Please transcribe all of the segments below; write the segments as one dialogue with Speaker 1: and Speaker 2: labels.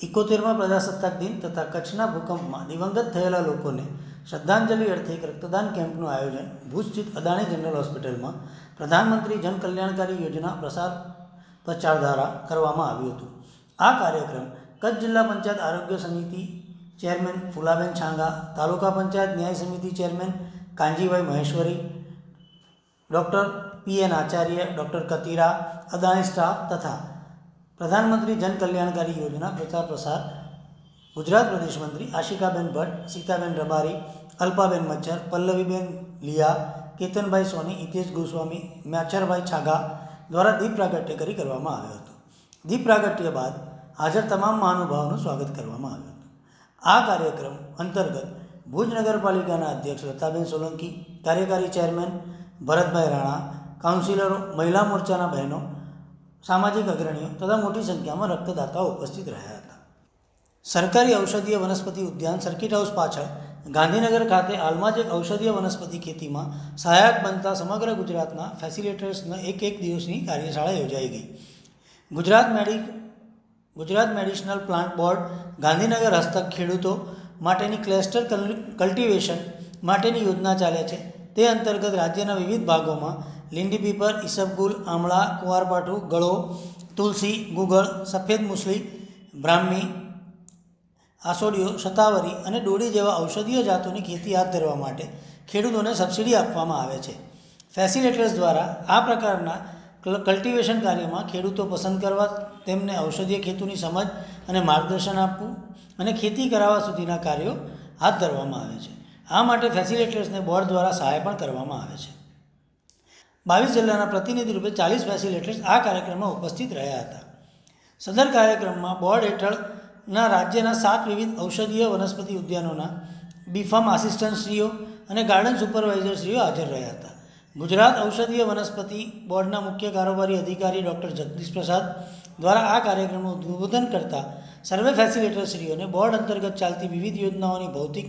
Speaker 1: ઇકોતેરમાં પ્રજાસત્તાક દિન તથા કચ્છના ભૂકંપમાં દિવંગત થયેલા લોકોને શ્રદ્ધાંજલિ અર્થે એક રક્તદાન કેમ્પનું આયોજન ભુજ સ્થિત અદાણી જનરલ હોસ્પિટલમાં પ્રધાનમંત્રી જન કલ્યાણકારી યોજના પ્રસાર પ્રચાર દ્વારા કરવામાં આવ્યું હતું. આ કાર્યક્રમ કચ્છ જિલ્લા પંચાયત આરોગ્ય સમિતિ ચેરમેન ફુલાબેન છાંગા, તાલુકા પંચાયત ન્યાય સમિતિ chairman Kanjibhai Maheshwari, doctor P N Acharya, doctor Katira, Adani staff તથા પ્રધાનમંત્રી જન કલ્યાણકારી યોજના, પ્રચાર પ્રસાર, ગુજરાત પ્રદેશ મંત્રી આશિકાબેન ભટ્ટ, સીતાબેન રબારી, અલ્પાબેન મચ્છર, પલ્લવીબેન લિયા, કેતનભાઈ સોની, હિતેશ ગોસ્વામી, મ્યાચરભાઈ છાગા દ્વારા દીપ પ્રાગટ્ય કરી કરવામાં આવ્યો હતો. દીપ પ્રાગટ્ય બાદ હાજર તમામ મહાનુભાવોનું સ્વાગત કરવામાં આવ્યું હતું. આ કાર્યક્રમ અંતર્ગત ભુજ નગરપાલિકાના અધ્યક્ષ લતાબેન સોલંકી, કાર્યકારી ચેરમેન ભરતભાઈ રાણા, કાઉન્સિલરો, મહિલા મોરચાના બહેનો સામાજિક અગ્રણીઓ તથા મોટી સંખ્યામાં રક્તદાતાઓ ઉપસ્થિત રહ્યા હતા. સરકારી ઔષધીય વનસ્પતિ ઉદ્યાન સર્કિટ હાઉસ પાછળ ગાંધીનગર ખાતે હાલમાં જ ઔષધીય વનસ્પતિ ખેતીમાં સહાયક બનતા સમગ્ર ગુજરાતના ફેસિલિટેટર્સના એક એક દિવસની કાર્યશાળા યોજાઈ ગઈ. Gujarat medic, Gujarat medicinal plant board Gandhinagar હસ્તક ખેડૂતો માટેની ક્લસ્ટર કલ્ટિવેશન માટેની યોજના ચાલે છે. તે અંતર્ગત રાજ્યના વિવિધ ભાગોમાં લીંડી પીપર ઈસબગુલ આમળા કુંવારપાઠું ગળો, તુલસી, ગુગળ, સફેદ મુસલી, બ્રાહ્મી આસોડિયો શતાવરી અને ડોડી જેવા ઔષધીય જાતોની ખેતી હાથ ધરવા માટે ખેડૂતોને સબસિડી આપવામાં આવે છે. ફેસિલેટર્સ દ્વારા આ પ્રકારના કલ્ટિવેશન કાર્યમાં ખેડૂતો પસંદ કરવા, તેમને ઔષધીય ખેતીની સમજ અને માર્ગદર્શન આપવું અને ખેતી કરાવવા સુધીના કાર્યો હાથ ધરવામાં આવે છે. આ માટે ફેસિલેટર્સને બોર્ડ દ્વારા સહાય પણ કરવામાં આવે છે. બાવીસ જિલ્લાના પ્રતિનિધિ રૂપે ચાલીસ ફેસિલિટેટર્સ આ કાર્યક્રમમાં ઉપસ્થિત રહ્યા હતા. સદર કાર્યક્રમમાં બોર્ડ હેઠળના રાજ્યના સાત વિવિધ ઔષધીય વનસ્પતિ ઉદ્યાનોના બીફાર્મ આસિસ્ટન્ટશ્રીઓ અને ગાર્ડન સુપરવાઇઝરશ્રીઓ હાજર રહ્યા હતા. ગુજરાત ઔષધીય વનસ્પતિ બોર્ડના મુખ્ય કારોબારી અધિકારી ડૉક્ટર જગદીશ પ્રસાદ દ્વારા આ કાર્યક્રમનું ઉદ્બોધન કરતા સર્વે ફેસિલિટરશ્રીઓને બોર્ડ અંતર્ગત ચાલતી વિવિધ યોજનાઓની ભૌતિક,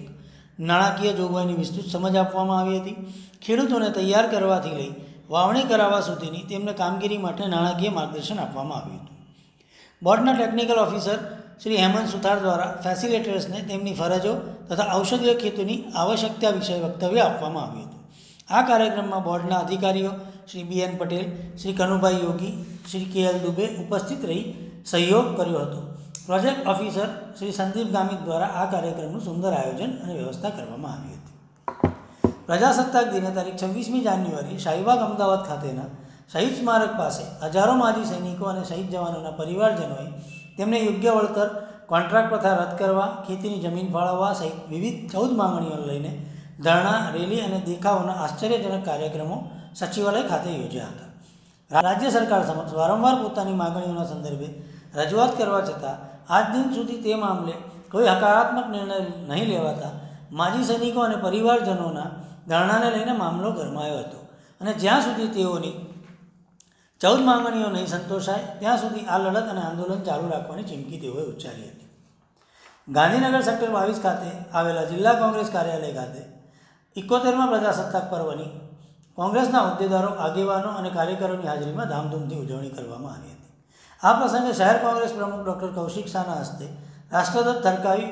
Speaker 1: નાણાકીય જોગવાઈની વિસ્તૃત સમજ આપવામાં આવી હતી. ખેડૂતોને તૈયાર કરવાથી લઈ વાવણી કરાવવા સુધીની તેમને કામગીરી માટે નાણાકીય માર્ગદર્શન આપવામાં આવ્યું હતું. બોર્ડના ટેકનિકલ ઓફિસર શ્રી હેમંત સુથાર દ્વારા ફેસિલિટેટર્સને તેમની ફરજો તથા ઔષધીય ખેતીની આવશ્યકતા વિશે વક્તવ્ય આપવામાં આવ્યું હતું. આ કાર્યક્રમમાં બોર્ડના અધિકારીઓ Shri B N Patel, Shri Kanubhai Yogi, Shri K L Dubey ઉપસ્થિત રહી સહયોગ કર્યો હતો. પ્રોજેક્ટ ઓફિસર શ્રી સંદીપ ગામિત દ્વારા આ કાર્યક્રમનું સુંદર આયોજન અને વ્યવસ્થા કરવામાં આવી હતી. પ્રજાસત્તાક દિને તારીખ છવ્વીસમી જાન્યુઆરી શાહીબાગ અમદાવાદ ખાતેના શહીદ સ્મારક પાસે હજારો માજી સૈનિકો અને શહીદ જવાનોના પરિવારજનોએ તેમને યોગ્ય વળતર, કોન્ટ્રાક્ટ પ્રથા રદ કરવા, ખેતીની જમીન ફાળવવા સહિત વિવિધ ચૌદ માંગણીઓ લઈને ધરણા, રેલી અને દેખાવોના આશ્ચર્યજનક કાર્યક્રમો સચિવાલય ખાતે યોજ્યા હતા. રાજ્ય સરકાર સમક્ષ વારંવાર પોતાની માંગણીઓના સંદર્ભે રજૂઆત કરવા છતાં આજ દિન સુધી તે મામલે કોઈ હકારાત્મક નિર્ણય નહીં લેવાતા માજી સૈનિકો અને પરિવારજનોના ધરણાને લઈને મામલો ગરમાયો હતો. અને જ્યાં સુધી તેઓની ચૌદ માંગણીઓ નહીં સંતોષાય, ત્યાં સુધી આ લડત અને આંદોલન ચાલુ રાખવાની ચીમકી તેઓએ ઉચ્ચારી હતી. ગાંધીનગર સેક્ટર બાવીસ ખાતે આવેલા જિલ્લા કોંગ્રેસ કાર્યાલય ખાતે ઇકોતેરમાં પ્રજાસત્તાક પર્વની કોંગ્રેસના હોદ્દેદારો, આગેવાનો અને કાર્યકરોની હાજરીમાં ધામધૂમથી ઉજવણી કરવામાં આવી હતી. આ પ્રસંગે શહેર કોંગ્રેસ પ્રમુખ ડૉક્ટર કૌશિક શાહના હસ્તે રાષ્ટ્રધ્વજ થરકાવી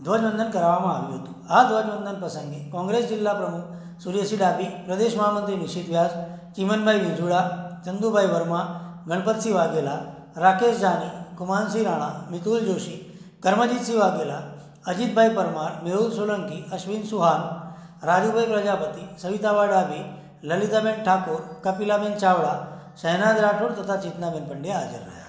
Speaker 1: ધ્વજવંદન કરાવવામાં આવ્યું હતું. આ ધ્વજવંદન પ્રસંગે કોંગ્રેસ જિલ્લા પ્રમુખ સૂર્યસિંહ ડાભી, પ્રદેશ મહામંત્રી નિશિત વ્યાસ, ચિમનભાઈ વિજુડા, ચંદુભાઈ વર્મા, ગણપતસિંહ વાઘેલા, રાકેશ જાની, કુમાનસિંહ રાણા, મિતુલ જોશી, કર્મજીતસિંહ વાઘેલા, અજીતભાઈ પરમાર, મેહુલ સોલંકી, અશ્વિન સુહાન, રાજુભાઈ પ્રજાપતિ, સવિતાબા ડાભી, લલિતાબેન ઠાકોર, કપિલાબેન ચાવડા શહેનાજ રાઠોડ તથા ચેતનાબેન પંડ્યા હાજર રહ્યા.